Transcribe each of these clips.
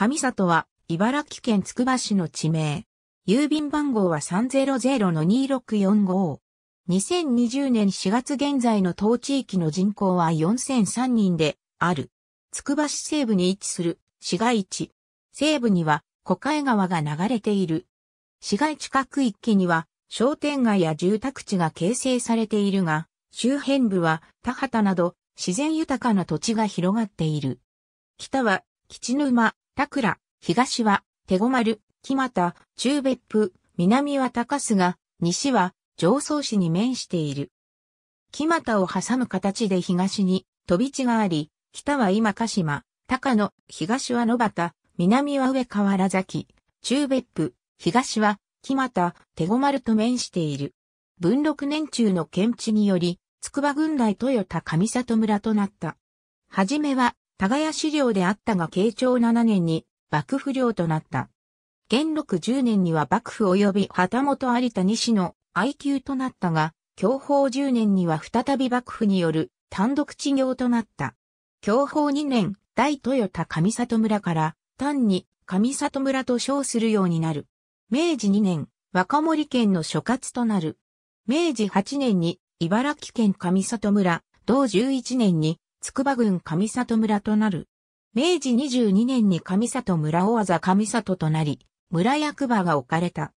上里は茨城県つくば市の地名。郵便番号は300-2645。2020年4月現在の当地域の人口は4003人である。つくば市西部に位置する市街地。西部には小海川が流れている。市街地各一家には商店街や住宅地が形成されているが、周辺部は田畑など自然豊かな土地が広がっている。北は吉沼、田倉、東は手駒丸、木又、中別府、南は高須が、西は上層市に面している。木又を挟む形で東に飛び地があり、北は今鹿島、高野、東は野端、南は上河原崎、中別府、東は木又、手駒丸と面している。文禄年中の検地により、筑波郡内豊田上里村となった。はじめは、田谷資料であったが慶長7年に幕府領となった。元禄10年には幕府及び旗本有田西の愛級となったが、享保10年には再び幕府による単独治業となった。享保2年、大豊田上里村から単に上里村と称するようになる。明治2年、若森県の所轄となる。明治8年に茨城県上里村、同11年に筑波郡上里村となる。明治22年に上里村大技上里となり、村役場が置かれた。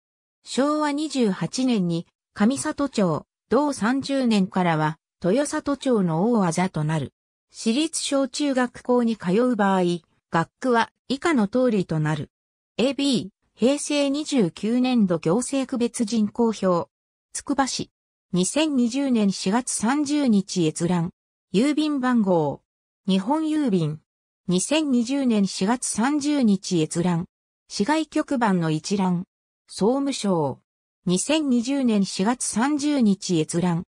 昭和28年に上里町、同30年からは豊里町の大技となる。私立小中学校に通う場合、学区は以下の通りとなる。AB、平成29年度行政区別人口表。つくば市。2020年4月30日閲覧。郵便番号。日本郵便。2020年4月30日閲覧。市外局番の一覧。総務省。2020年4月30日閲覧。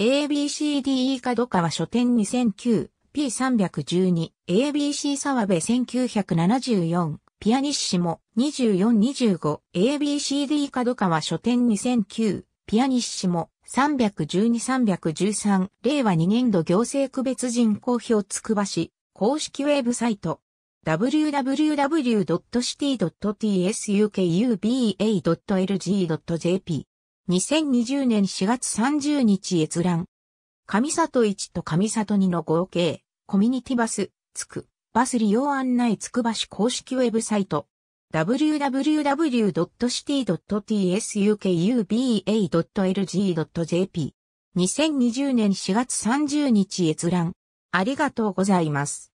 ABCDE 角川書店2009 P312 ABC 沢部1974ピアニッシモ2425 ABCD 角川書店2009ピアニッシモ312-313令和2年度行政区別人口表つくばし公式ウェブサイト www.city.tsukuba.lg.jp 2020年4月30日閲覧。上里1と上里2の合計、コミュニティバス、つく、バス利用案内つくばし公式ウェブサイト。www.city.tsukuba.lg.jp 2020年4月30日閲覧。ありがとうございます。